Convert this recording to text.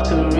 to